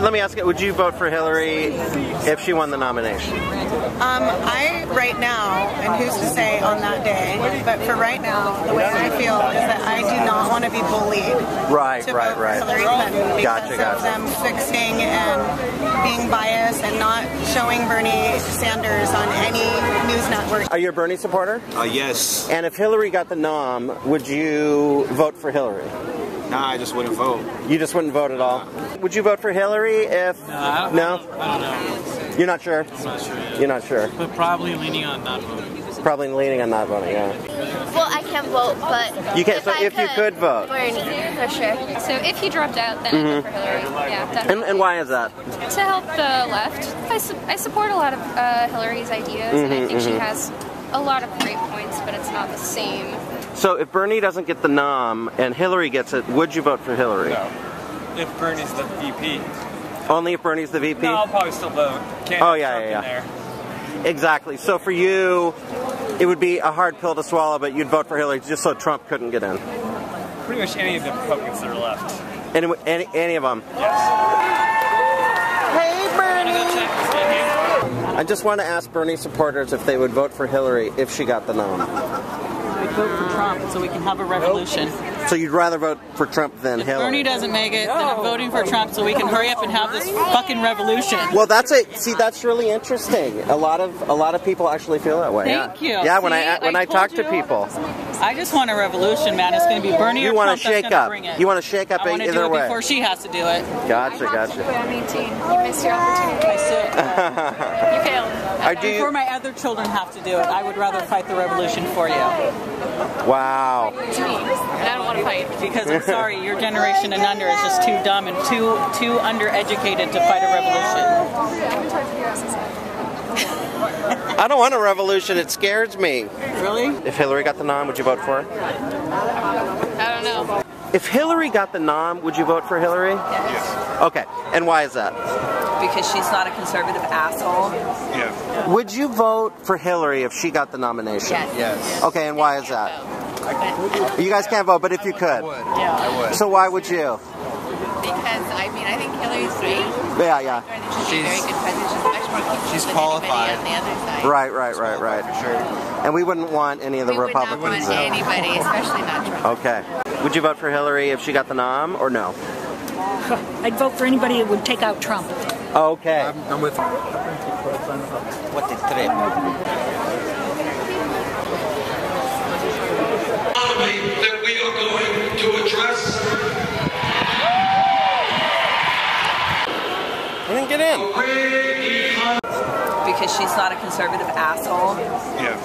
Let me ask you, would you vote for Hillary if she won the nomination? Um, I, right now, and who's to say on that day, but for right now, the way I feel is that I do not want to be bullied Right, to right, vote right. for Hillary Clinton because Gotcha, of them fixing and being biased and not showing Bernie Sanders on any news network. Are you a Bernie supporter? Uh, yes. And if Hillary got the nom, would you vote for Hillary? Nah, I just wouldn't vote. You just wouldn't vote at all? Would you vote for Hillary if. No, I don't, No? I don't know. You're not sure? I'm not sure yet. You're not sure. But probably leaning on not voting. Probably leaning on not voting, yeah. Well, I can't vote, but You can't- if so I if you could vote. Bernie for sure. So if he dropped out, then I'd vote mm-hmm. for Hillary. Yeah, definitely. And, and why is that? to help the left, I, su- I support a lot of uh, Hillary's ideas, and I mm-hmm, think she mm-hmm. has a lot of great points, but it's not the same. So if Bernie doesn't get the nom and Hillary gets it, would you vote for Hillary? No. If Bernie's the VP. Only if Bernie's the VP? No, I'll probably still vote. Can't Oh, yeah, yeah, yeah. there. Exactly. So for you, it would be a hard pill to swallow, but you'd vote for Hillary just so Trump couldn't get in. Pretty much any of the Republicans that are left. Any, any, any of them. Yes. Hey, Bernie! Go check this in here. I just want to ask Bernie supporters if they would vote for Hillary if she got the nom. I'd vote for Trump so we can have a revolution. So you'd rather vote for Trump than If Hillary? Bernie doesn't make it, then I'm voting for Trump so we can hurry up and have this fucking revolution. Well, that's it. See, that's really interesting. A lot of a lot of people actually feel that way. Thank yeah. you. Yeah, when See, I when I I, talk told to you. people, I just want a revolution, man. It's going to be Bernie you or want Trump to that's shake going to up. bring it. You want to shake up I want to do it way. before she has to do it. Gotcha, gotcha. Quit 18. You missed your opportunity. I still, You failed. I do. before my other children have to do it, I would rather fight the revolution for you. Wow. to me, and I don't want to fight. Because I'm sorry, your generation and under is just too dumb and too too undereducated to fight a revolution. I don't want a revolution. It scares me. Really? If Hillary got the nom, would you vote for her? I don't know. If Hillary got the nom, would you vote for Hillary? Yes. Okay. And why is that? Because she's not a conservative asshole. Yeah. Would you vote for Hillary if she got the nomination? Yes. Okay, and why is that? You guys can't vote, but if you could. Yeah. I would. So why would you? Because I mean, I think Hillary's great. Yeah, yeah. She's a very good president. She's much more capable she's than qualified. anybody on the other side. Right, right, right, right. For sure. And we wouldn't want any of the we would not want though. anybody, especially not Trump. Okay. Would you vote for Hillary if she got the nom or no? I'd vote for anybody that would take out Trump. Okay. I'm with What the trip? that we are going to address I didn't get in. Because she's not a conservative asshole. Yeah.